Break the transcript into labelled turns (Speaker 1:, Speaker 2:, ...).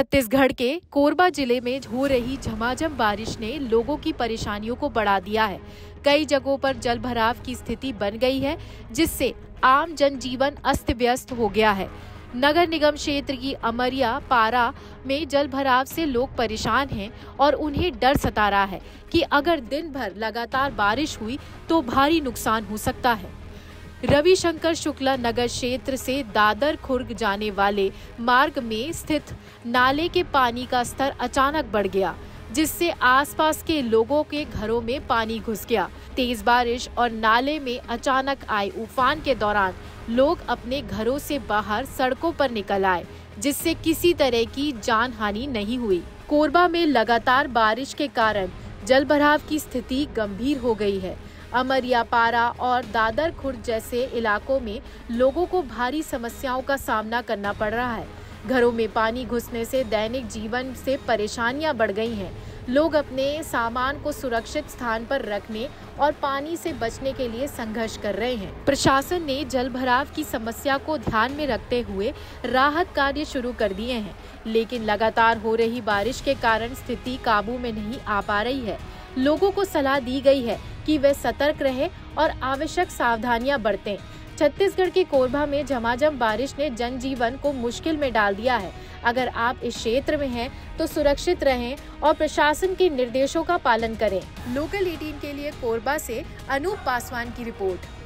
Speaker 1: छत्तीसगढ़ के कोरबा ज़िले में हो रही झमाझम बारिश ने लोगों की परेशानियों को बढ़ा दिया है। कई जगहों पर जल भराव की स्थिति बन गई है, जिससे आम जनजीवन अस्त व्यस्त हो गया है। नगर निगम क्षेत्र की अमरिया, पारा में जल भराव से लोग परेशान हैं और उन्हें डर सता रहा है कि अगर दिन भर लगातार बारिश हुई तो भारी नुकसान हो सकता है। रविशंकर शुक्ला नगर क्षेत्र से दादर खुर्ग जाने वाले मार्ग में स्थित नाले के पानी का स्तर अचानक बढ़ गया, जिससे आसपास के लोगों के घरों में पानी घुस गया। तेज बारिश और नाले में अचानक आए उफान के दौरान लोग अपने घरों से बाहर सड़कों पर निकल आए, जिससे किसी तरह की जान हानि नहीं हुई। कोरबा में लगातार बारिश के कारण जल भराव की स्थिति गंभीर हो गई है। अमरियापारा और दादर खुर्द जैसे इलाकों में लोगों को भारी समस्याओं का सामना करना पड़ रहा है। घरों में पानी घुसने से दैनिक जीवन से परेशानियाँ बढ़ गई हैं। लोग अपने सामान को सुरक्षित स्थान पर रखने और पानी से बचने के लिए संघर्ष कर रहे हैं। प्रशासन ने जल भराव की समस्या को ध्यान में रखते हुए राहत कार्य शुरू कर दिए हैं, लेकिन लगातार हो रही बारिश के कारण स्थिति काबू में नहीं आ पा रही है। लोगों को सलाह दी गई है कि वे सतर्क रहे और आवश्यक सावधानियाँ बरतें। छत्तीसगढ़ के कोरबा में झमाझम बारिश ने जनजीवन को मुश्किल में डाल दिया है। अगर आप इस क्षेत्र में हैं तो सुरक्षित रहें और प्रशासन के निर्देशों का पालन करें। लोकल 18 के लिए कोरबा से अनूप पासवान की रिपोर्ट।